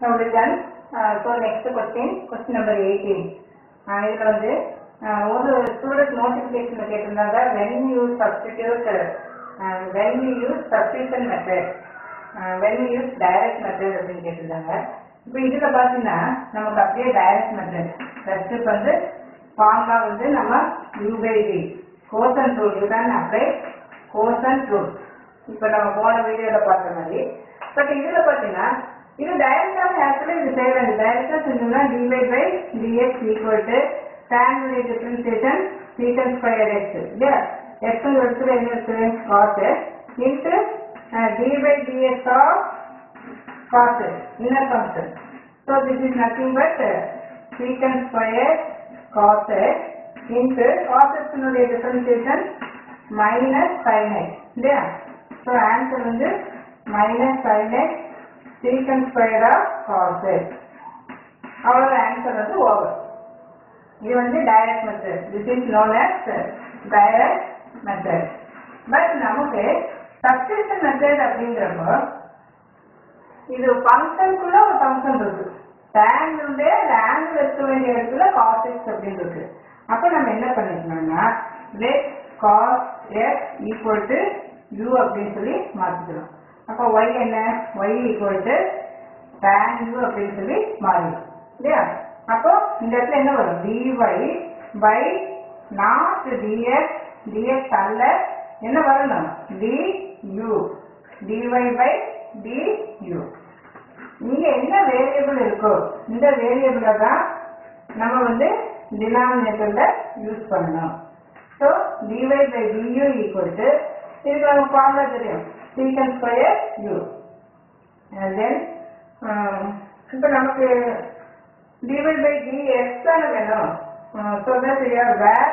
Now we done. Uh, so next question, question number 18. Uh, வந்து uh, ஒரு student notification கேட்டிருந்தாங்க when you substitute when you you use substitution வென் uh, when you uh, அப்படின்னு கேட்டிருந்தாங்க. இப்போ இதுல பார்த்தீங்கன்னா நமக்கு அப்படியே டைரக்ட் மெத்தட் ஃபர்ஸ்ட் வந்து ஃபார்முலா வந்து நம்ம u by and quotient rule இதுதான் அப்ளை கோசன் ரூல் இப்போ நம்ம போன வீடியோல பார்த்த மாதிரி. பட் இதுல பார்த்தீங்கன்னா இது டைரக்டாக ஆக்சுவலி இது செய்யறது டைரக்டா செஞ்சோம்னா dy by dx equal to tan உடைய டிஃபரன்சியேஷன் சீக்கன் ஸ்கொயர் எக்ஸ் இல்லையா எக்ஸ் இடத்துல என்ன இருக்கு cos into dy by dx of cos inner function so this is nothing but secant square cos into cos எக்ஸினுடைய differentiation minus sin x. இல்லையா so answer வந்து minus sin x secant square of cos அவ்வளோ answer வந்து over இது வந்து direct method this is known as direct method but நமக்கு substitution method அப்படிங்கிறப்போ இது ஃபங்க்ஷனுக்குள்ள ஒரு ஃபங்க்ஷன் இருக்கு. டேங்கிளுடைய அந்த லேண்ட் இருக்க வேண்டிய இடத்துல cos அப்படின்னு இருக்கு. அப்போ நம்ம என்ன பண்ணிக்கணும்னா let cos x equal to u அப்படின்னு சொல்லி மாத்திக்கலாம் அப்போ y என்ன? y equal to tan u அப்படின்னு சொல்லி மாறிடும் இல்லையா? அப்போ இந்த இடத்துல என்ன வரும்? dy by not dx dx அல்ல. என்ன வரணும்? du. dy by du. இங்க என்ன வேரியபிள் இருக்கோ இந்த வேரியபிளை தான் நம்ம வந்து டினாமினேட்டர்ல யூஸ் பண்ணணும். So dy by du equal to இதுக்கு நமக்கு ஃபார்முலா தெரியும். Secant square u. And then um, இப்போ நமக்கு dy பை dx தானே வேணும். ஸோ தட் யூஆர் வேர்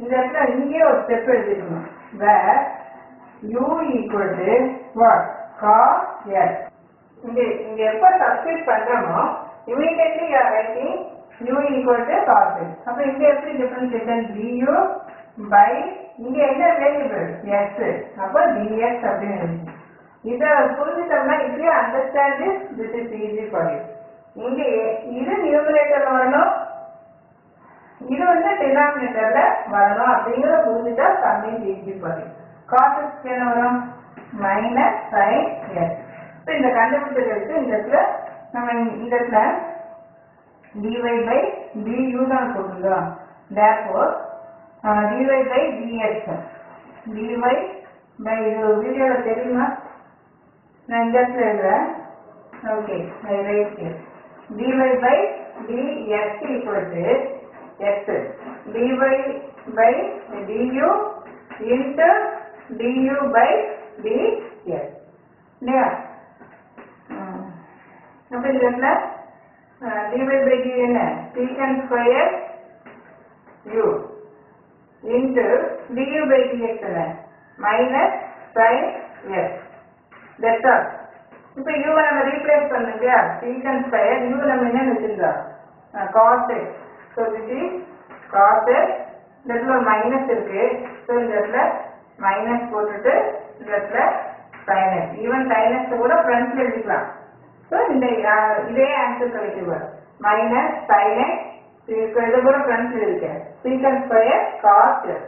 இந்த இடத்துல இங்கேயே ஒரு ஸ்டெப் எழுதிக்கணும். Where u equal to what cos s இங்கே இங்க எப்ப சப்ஸ்டிட் பண்றோமோ immediately you are writing u equal to cos s அப்ப இங்க எப்படி டிஃபரன்ஸ் டிஃபரன்ஷியேஷன் du பை இங்க என்ன வேரியபிள் s அப்ப dx அப்படின்னு இருக்கு. இத புரிஞ்சுட்டோம்னா if you understand this this is easy for you இங்க இது நியூமரேட்டர்ல வரணும் இது வந்து டினாமினேட்டர்ல வரணும் அப்படிங்கறத புரிஞ்சுட்டா summing easy for you cos x என்ன வரும்? மைனஸ் sin s இப்போ இந்த கண்டுபிடிச்சதுக்கு இந்த இடத்துல நம்ம இந்த இடத்துல dy by du தான் போட்டுருந்தோம் therefore dy by dx dy by இது வீடியோல தெரியுமா? நான் இந்த இடத்துல எழுதுறேன். Okay I write here dy by dx equal to x dy by du into du by dx இல்லையா? ம். அப்ப இந்த இடத்துல dy by du என்ன? Secant square u. into du by dx என்ன minus sin f that's all. இப்போ u நம்ம replace பண்ணுங்க. இல்லையா ஸ்கொயர் u நம்ம என்ன வச்சிருந்தோம்? cos x. So this is cos x. இந்த இடத்துல ஒரு மைனஸ் இருக்கு. ஸோ இந்த இடத்துல மைனஸ் போட்டுட்டு இந்த இடத்துல sin x. Even sin x கூட ஃப்ரண்ட்ல எழுதிக்கலாம். ஸோ இந்த இதே ஆன்சர் கிடைக்கும் மைனஸ் sin x இது கூட ஃப்ரண்ட்ல இருக்கு secant square cos x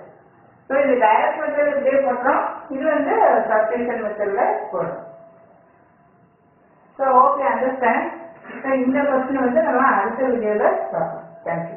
so இது டைரக்ட் மெத்தட் இப்படியே போடுறோம் இது வந்து சப்ஸ்டியூஷன் மெத்தட்ல போடுறோம். ஸோ ஓகே அண்டர்ஸ்டாண்ட் ஸோ இந்த கொஸ்டின் வந்து நம்ம அடுத்த வீடியோவில் பார்ப்போம். தேங்க்யூ